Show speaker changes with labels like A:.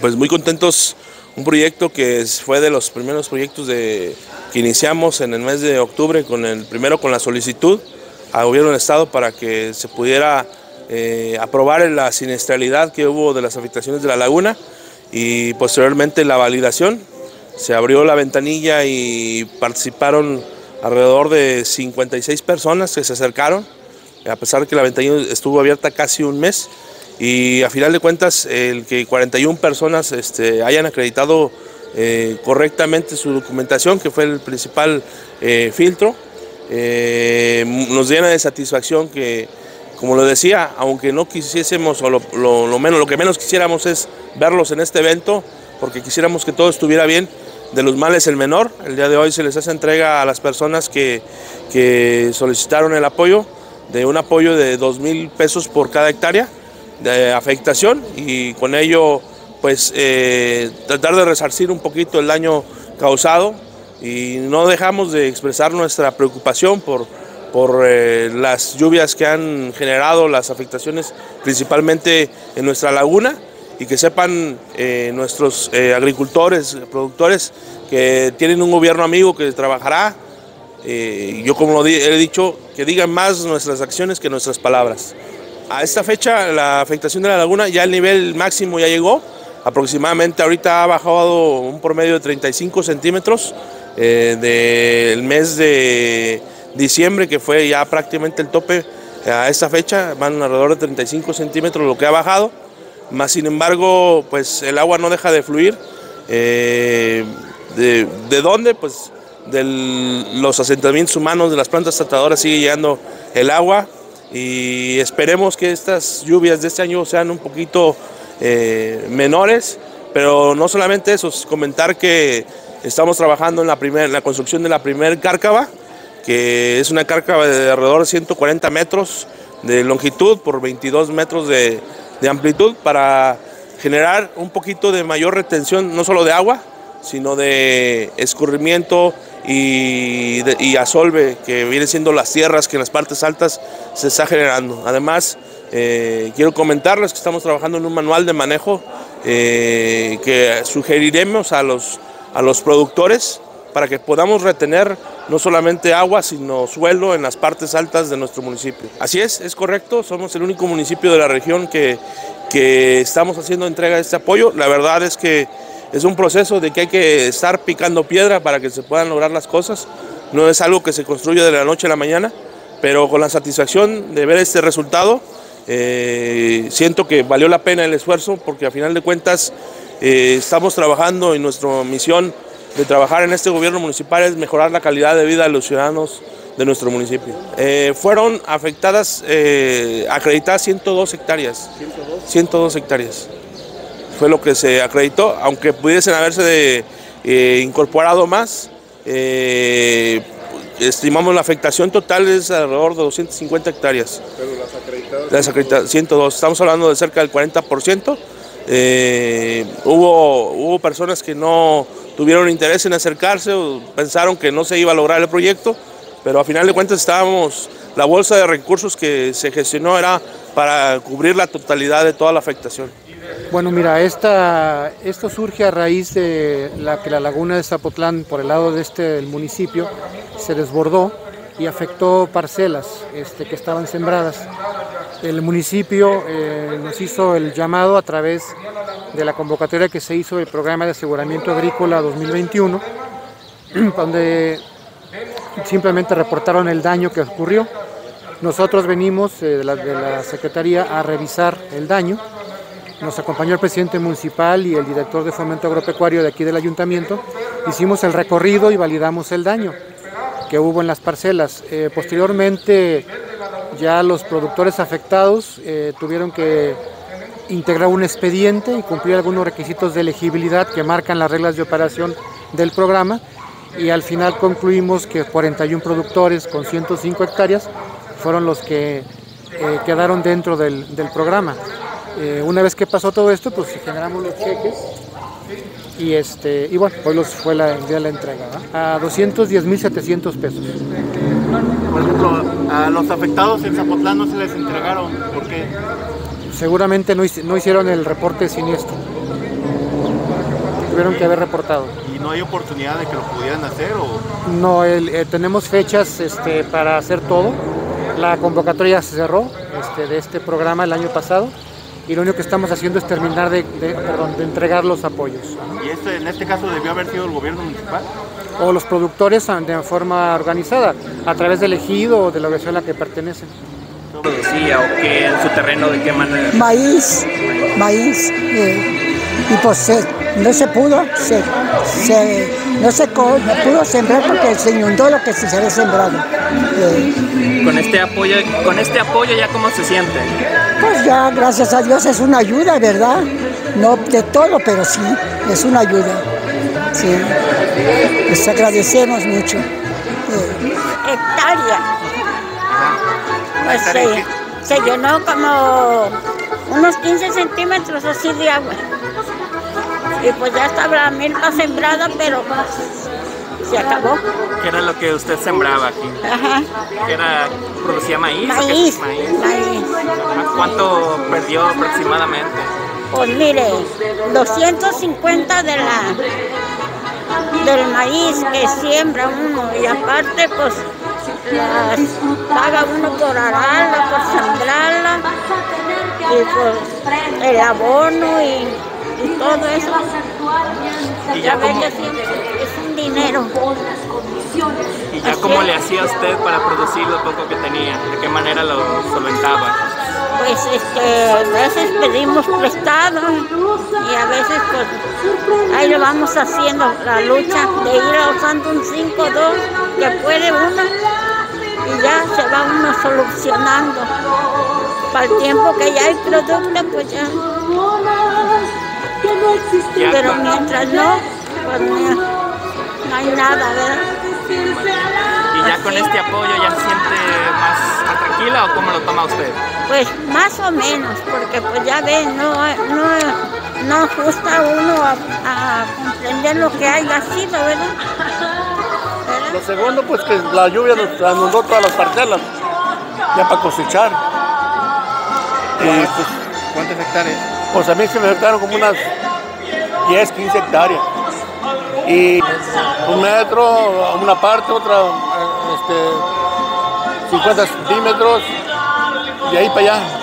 A: Pues muy contentos, un proyecto que fue de los primeros proyectos que iniciamos en el mes de octubre, con el primero con la solicitud al gobierno del estado para que se pudiera eh, aprobar la siniestralidad que hubo de las afectaciones de la laguna y posteriormente la validación. Se abrió la ventanilla y participaron alrededor de 56 personas que se acercaron, a pesar de que la ventanilla estuvo abierta casi un mes y a final de cuentas el que 41 personas este, hayan acreditado eh, correctamente su documentación, que fue el principal eh, filtro, eh, nos llena de satisfacción que, como lo decía, aunque no quisiésemos, o lo, menos, lo que menos quisiéramos es verlos en este evento, porque quisiéramos que todo estuviera bien, de los males el menor. El día de hoy se les hace entrega a las personas que, que solicitaron el apoyo, de un apoyo de 2 mil pesos por cada hectárea de afectación y con ello pues eh, tratar de resarcir un poquito el daño causado y no dejamos de expresar nuestra preocupación por, por eh, las lluvias que han generado las afectaciones principalmente en nuestra laguna y que sepan eh, nuestros agricultores, productores que tienen un gobierno amigo que trabajará. yo como he dicho, que digan más nuestras acciones que nuestras palabras. A esta fecha la afectación de la laguna ya el nivel máximo ya llegó, aproximadamente ahorita ha bajado un promedio de 35 centímetros eh, del mes de diciembre que fue ya prácticamente el tope a esta fecha, van alrededor de 35 centímetros lo que ha bajado, más sin embargo pues el agua no deja de fluir. Eh, de, ¿De dónde? Pues de los asentamientos humanos, de las plantas tratadoras sigue llegando el agua, y esperemos que estas lluvias de este año sean un poquito eh, menores, pero no solamente eso, comentar que estamos trabajando en la, primer, la construcción de la primer cárcava, que es una cárcava de alrededor de 140 metros de longitud por 22 metros de, de amplitud para generar un poquito de mayor retención, no solo de agua, sino de escurrimiento y, y asolve, que viene siendo las tierras que en las partes altas se está generando. Además, eh, quiero comentarles que estamos trabajando en un manual de manejo eh, que sugeriremos a los, a los productores para que podamos retener no solamente agua, sino suelo en las partes altas de nuestro municipio. Así es, es correcto, somos el único municipio de la región que, que estamos haciendo entrega de este apoyo. La verdad es que es un proceso de que hay que estar picando piedra para que se puedan lograr las cosas. No es algo que se construye de la noche a la mañana, pero con la satisfacción de ver este resultado, eh, siento que valió la pena el esfuerzo porque a final de cuentas eh, estamos trabajando en nuestra misión de trabajar en este gobierno municipal es mejorar la calidad de vida de los ciudadanos de nuestro municipio. Eh, fueron afectadas, acreditadas 102 hectáreas. 102 hectáreas fue lo que se acreditó, aunque pudiesen haberse de, eh, incorporado más. Eh, estimamos la afectación total es alrededor de 250 hectáreas.
B: Pero las acreditadas.
A: Las acreditadas, 102. Estamos hablando de cerca del 40%. Eh, hubo, hubo personas que no tuvieron interés en acercarse o pensaron que no se iba a lograr el proyecto, pero a final de cuentas estábamos, la bolsa de recursos que se gestionó era para cubrir la totalidad de toda la afectación.
C: Bueno, mira, esta, esto surge a raíz de que la laguna de Zapotlán, por el lado de este del municipio, se desbordó y afectó parcelas este, que estaban sembradas. El municipio eh, nos hizo el llamado a través de la convocatoria que se hizo del programa de aseguramiento agrícola 2021, donde simplemente reportaron el daño que ocurrió. Nosotros venimos eh, de la Secretaría a revisar el daño nos acompañó el presidente municipal y el director de fomento agropecuario de aquí del ayuntamiento. Hicimos el recorrido y validamos el daño que hubo en las parcelas. Eh, posteriormente, ya los productores afectados eh, tuvieron que integrar un expediente y cumplir algunos requisitos de elegibilidad que marcan las reglas de operación del programa y al final concluimos que 41 productores con 105 hectáreas fueron los que eh, quedaron dentro del, del programa. Eh, una vez que pasó todo esto, pues generamos los cheques y este y bueno, hoy los fue la, día la entrega, a 210.700 pesos.
D: Por ejemplo, a los afectados en Zapotlán no se les entregaron, ¿por qué?
C: Seguramente no, no hicieron el reporte siniestro. tuvieron que haber reportado.
D: ¿Y no hay oportunidad de que lo pudieran hacer o
C: No, el- eh, tenemos fechas este, para hacer todo. La convocatoria se cerró este, de este programa el año pasado y lo único que estamos haciendo es terminar de, de- perdón, de entregar los apoyos.
D: y este, en este caso debió haber sido el gobierno municipal?
C: O los productores de forma organizada, a través del ejido o de la organización a la que pertenecen.
B: producía o qué en su terreno de qué manera?
E: maíz, maíz, eh, y pues se- no se pudo, se, se- no se no pudo sembrar porque se inundó lo que se había sembrado. Eh,
B: Con este apoyo, con este apoyo ya cómo se siente.
E: Pues ya, gracias a Dios, es una ayuda, ¿verdad? No de todo, pero sí, es una ayuda. Sí, les agradecemos mucho. Eh,
F: hectárea. Pues se, se llenó como unos 15 centímetros así de agua. Y pues ya estaba la milpa sembrada, pero pues se acabó.
B: ¿Qué era lo que usted sembraba aquí?
F: Ajá.
B: ¿Qué era, producía maíz?
F: Maíz,
B: maíz. ¿Cuánto perdió aproximadamente?
F: Pues mire, 250 de la del maíz que siembra uno y aparte pues las paga uno por ararla, por sembrarla y pues el abono y, y todo eso.
B: Y ya
F: Ya
B: como-
F: que siempre es dinero.
B: ¿Y ya cómo le hacía usted para producir lo poco que tenía? ¿De qué manera lo solventaba?
F: Pues este, a veces pedimos prestado y a veces pues ahí lo vamos haciendo la lucha de ir usando un 5 2 que puede uno y ya se va uno solucionando. Para el tiempo que ya hay producto pues ya.
B: Ya
F: Pero mientras no, pues no, no hay nada, ¿verdad?
B: ¿Y ya con este apoyo ya se siente más, tranquila o cómo lo toma usted?
F: Pues más o menos, porque pues ya ven, no, no, no ajusta uno a, a comprender lo que haya sido, ¿verdad? ¿Verdad?
G: Lo segundo, pues que la lluvia nos inundó todas las parcelas, ya para cosechar. Y pues,
D: ¿Cuántas hectáreas?
G: pues a mí se me afectaron como unas 10, 15 hectáreas. Y un metro, una parte, otra, este, 50 centímetros, y ahí para allá.